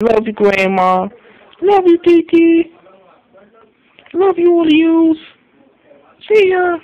Love you, Grandma. Love you, Kiki. Love you, all of yous. See ya.